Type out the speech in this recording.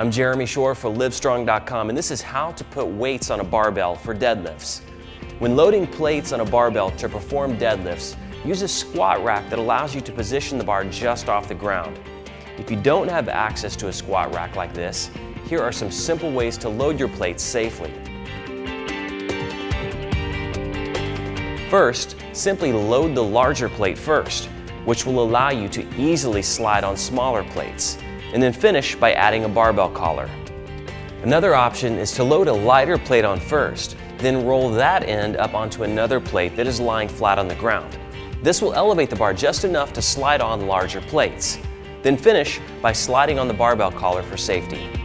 I'm Jeremy Shore for Livestrong.com and this is how to put weights on a barbell for deadlifts. When loading plates on a barbell to perform deadlifts, use a squat rack that allows you to position the bar just off the ground. If you don't have access to a squat rack like this, here are some simple ways to load your plates safely. First, simply load the larger plate first, which will allow you to easily slide on smaller plates, and then finish by adding a barbell collar. Another option is to load a lighter plate on first, then roll that end up onto another plate that is lying flat on the ground. This will elevate the bar just enough to slide on larger plates. Then finish by sliding on the barbell collar for safety.